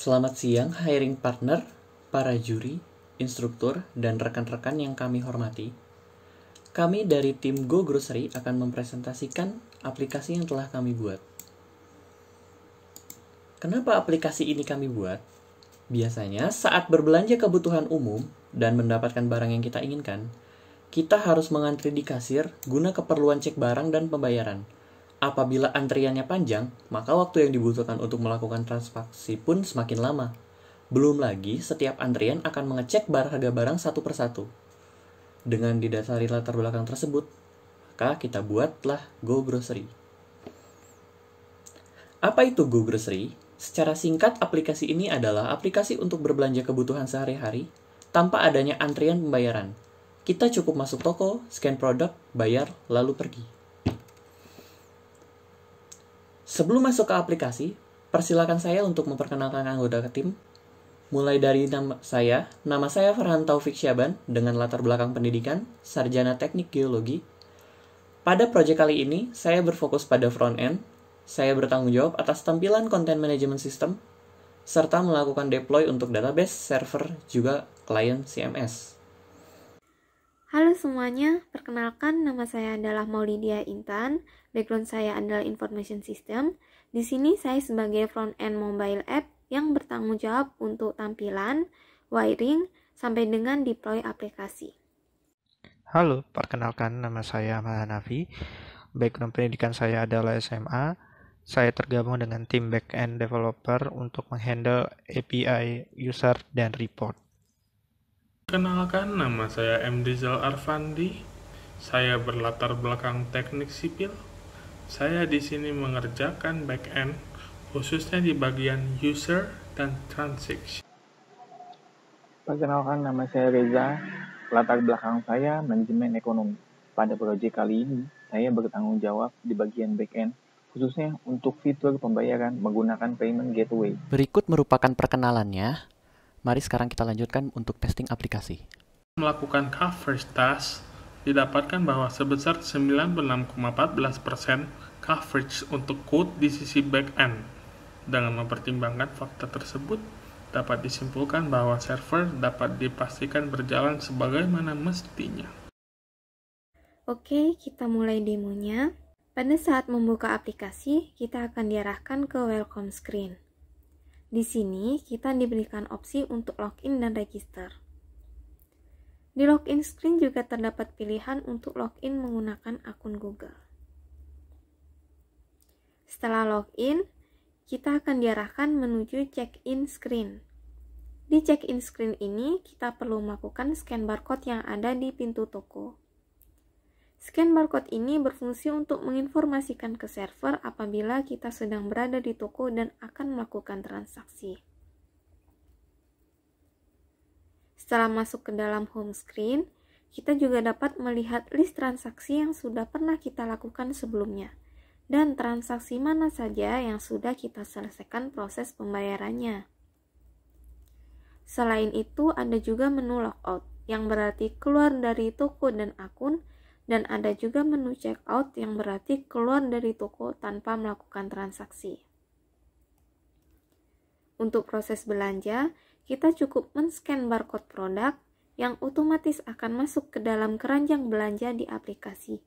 Selamat siang, hiring partner, para juri, instruktur, dan rekan-rekan yang kami hormati. Kami dari tim Go Grocery akan mempresentasikan aplikasi yang telah kami buat. Kenapa aplikasi ini kami buat? Biasanya saat berbelanja kebutuhan umum dan mendapatkan barang yang kita inginkan, kita harus mengantri di kasir guna keperluan cek barang dan pembayaran – Apabila antriannya panjang, maka waktu yang dibutuhkan untuk melakukan transaksi pun semakin lama. Belum lagi, setiap antrian akan mengecek harga barang satu persatu. Dengan didasari latar belakang tersebut, maka kita buatlah Go Grocery. Apa itu Go Grocery? Secara singkat, aplikasi ini adalah aplikasi untuk berbelanja kebutuhan sehari-hari tanpa adanya antrian pembayaran. Kita cukup masuk toko, scan produk, bayar, lalu pergi. Sebelum masuk ke aplikasi, persilakan saya untuk memperkenalkan anggota tim. Mulai dari nama saya, nama saya Farhan Taufik Syaban dengan latar belakang pendidikan, sarjana teknik geologi. Pada proyek kali ini, saya berfokus pada front end. Saya bertanggung jawab atas tampilan konten management system, serta melakukan deploy untuk database, server, juga klien CMS. Halo semuanya, perkenalkan nama saya adalah Maulidia Intan. Background saya adalah Information System. Di sini saya sebagai front-end mobile app yang bertanggung jawab untuk tampilan, wiring, sampai dengan deploy aplikasi. Halo, perkenalkan nama saya Mahanafi. Background pendidikan saya adalah SMA. Saya tergabung dengan tim back-end developer untuk menghandle API, user, dan report. Kenalkan, nama saya M. Rizal Arfandi. Saya berlatar belakang teknik sipil. Saya di sini mengerjakan back-end, khususnya di bagian user dan transaction. Perkenalkan, nama saya Reza. Latar belakang saya manajemen ekonomi. Pada proyek kali ini, saya bertanggung jawab di bagian back-end, khususnya untuk fitur pembayaran menggunakan payment gateway. Berikut merupakan perkenalannya Mari sekarang kita lanjutkan untuk testing aplikasi. Melakukan coverage task, didapatkan bahwa sebesar 96,14% coverage untuk code di sisi back-end. Dengan mempertimbangkan fakta tersebut, dapat disimpulkan bahwa server dapat dipastikan berjalan sebagaimana mestinya. Oke, kita mulai demonya. Pada saat membuka aplikasi, kita akan diarahkan ke welcome screen. Di sini, kita diberikan opsi untuk login dan register. Di login screen juga terdapat pilihan untuk login menggunakan akun Google. Setelah login, kita akan diarahkan menuju check-in screen. Di check-in screen ini, kita perlu melakukan scan barcode yang ada di pintu toko. Scan barcode ini berfungsi untuk menginformasikan ke server apabila kita sedang berada di toko dan akan melakukan transaksi. Setelah masuk ke dalam home screen, kita juga dapat melihat list transaksi yang sudah pernah kita lakukan sebelumnya dan transaksi mana saja yang sudah kita selesaikan proses pembayarannya. Selain itu, ada juga menu logout yang berarti keluar dari toko dan akun dan ada juga menu checkout yang berarti keluar dari toko tanpa melakukan transaksi. Untuk proses belanja, kita cukup men-scan barcode produk yang otomatis akan masuk ke dalam keranjang belanja di aplikasi.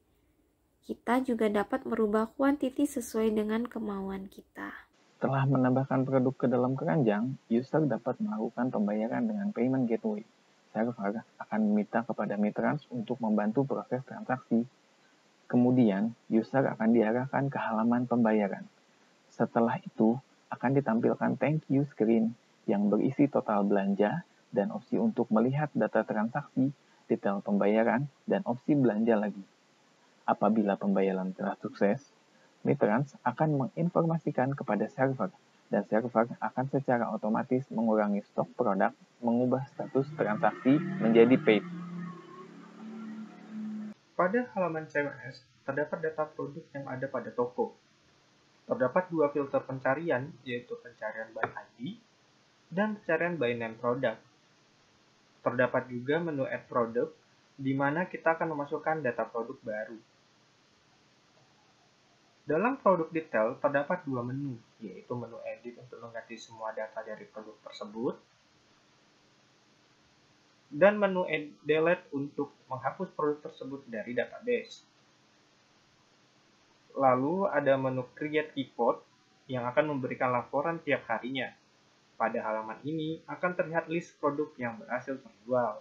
Kita juga dapat merubah kuantiti sesuai dengan kemauan kita. Setelah menambahkan produk ke dalam keranjang, user dapat melakukan pembayaran dengan payment gateway server akan meminta kepada Mitrans untuk membantu proses transaksi. Kemudian, user akan diarahkan ke halaman pembayaran. Setelah itu, akan ditampilkan thank you screen yang berisi total belanja dan opsi untuk melihat data transaksi, detail pembayaran, dan opsi belanja lagi. Apabila pembayaran telah sukses, Mitrans akan menginformasikan kepada server dan server akan secara otomatis mengurangi stok produk, mengubah status transaksi menjadi paid. Pada halaman CMS, terdapat data produk yang ada pada toko. Terdapat dua filter pencarian, yaitu pencarian by ID dan pencarian by name product. Terdapat juga menu add product, di mana kita akan memasukkan data produk baru. Dalam produk detail terdapat dua menu, yaitu menu edit untuk mengganti semua data dari produk tersebut, dan menu delete untuk menghapus produk tersebut dari database. Lalu ada menu create report yang akan memberikan laporan tiap harinya. Pada halaman ini akan terlihat list produk yang berhasil terjual.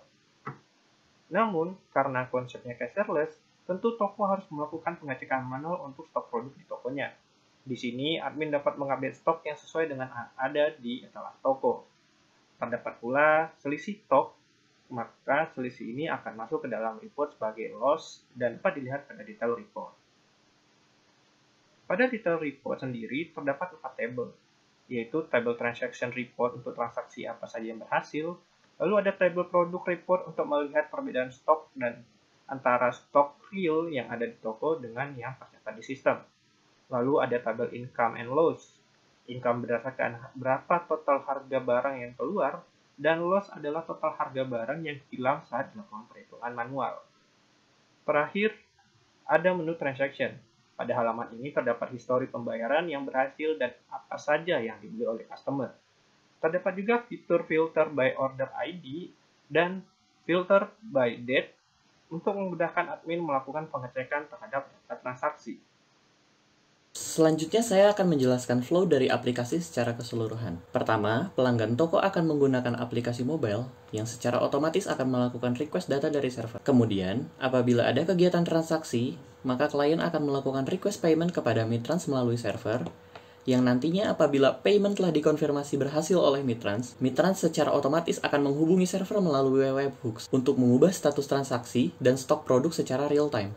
Namun, karena konsepnya cashless, tentu toko harus melakukan pengecekan manual untuk stok produk di tokonya. Di sini, admin dapat mengupdate stok yang sesuai dengan ada di etalase toko. Terdapat pula selisih stok, maka selisih ini akan masuk ke dalam report sebagai loss dan dapat dilihat pada detail report. Pada detail report sendiri terdapat empat table, yaitu table transaction report untuk transaksi apa saja yang berhasil, lalu ada table produk report untuk melihat perbedaan stok dan antara stok real yang ada di toko dengan yang tercatat di sistem. Lalu ada tabel income and loss. Income berdasarkan berapa total harga barang yang keluar, dan loss adalah total harga barang yang hilang saat dilakukan perhitungan manual. Terakhir, ada menu transaction. Pada halaman ini terdapat histori pembayaran yang berhasil dan apa saja yang dibeli oleh customer. Terdapat juga fitur filter by order ID dan filter by date untuk memudahkan admin melakukan pengecekan terhadap transaksi. Selanjutnya saya akan menjelaskan flow dari aplikasi secara keseluruhan. Pertama, pelanggan toko akan menggunakan aplikasi mobile yang secara otomatis akan melakukan request data dari server. Kemudian, apabila ada kegiatan transaksi, maka klien akan melakukan request payment kepada Mitrans melalui server yang nantinya apabila payment telah dikonfirmasi berhasil oleh Mitrans, Mitrans secara otomatis akan menghubungi server melalui webhooks untuk mengubah status transaksi dan stok produk secara real time.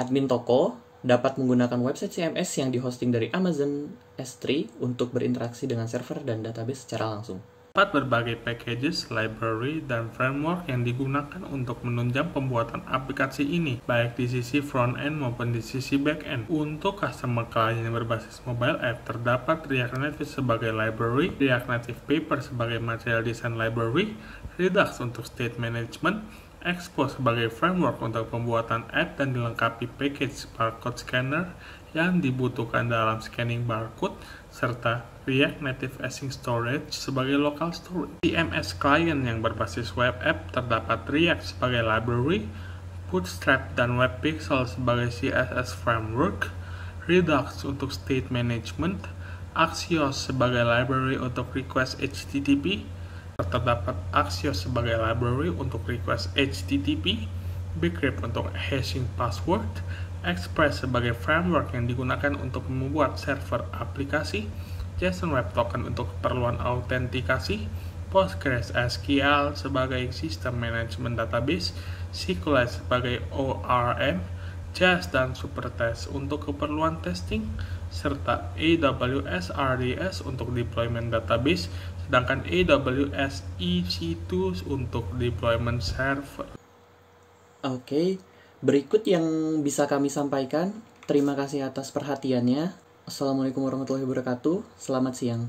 Admin toko dapat menggunakan website CMS yang dihosting dari Amazon S3 untuk berinteraksi dengan server dan database secara langsung. Dapat berbagai packages, library, dan framework yang digunakan untuk menunjang pembuatan aplikasi ini, baik di sisi front-end maupun di sisi back-end. Untuk customer klien yang berbasis mobile app, terdapat React Native sebagai library, React Native Paper sebagai material design library, Redux untuk state management, Expo sebagai framework untuk pembuatan app dan dilengkapi package barcode scanner yang dibutuhkan dalam scanning barcode, serta React Native Async Storage sebagai local storage. CMS client yang berbasis web app terdapat React sebagai library, Bootstrap dan WebPixel sebagai CSS framework, Redux untuk state management, Axios sebagai library untuk request HTTP, terdapat Axios sebagai library untuk request HTTP, Bcrypt untuk hashing password, Express sebagai framework yang digunakan untuk membuat server aplikasi, JSON Web Token untuk keperluan autentikasi, PostgreSQL sebagai sistem manajemen database, SQLite sebagai ORM, JAS dan Supertest untuk keperluan testing, serta AWS RDS untuk deployment database, sedangkan AWS EC2 untuk deployment server. Oke, berikut yang bisa kami sampaikan. Terima kasih atas perhatiannya. Assalamualaikum warahmatullahi wabarakatuh. Selamat siang.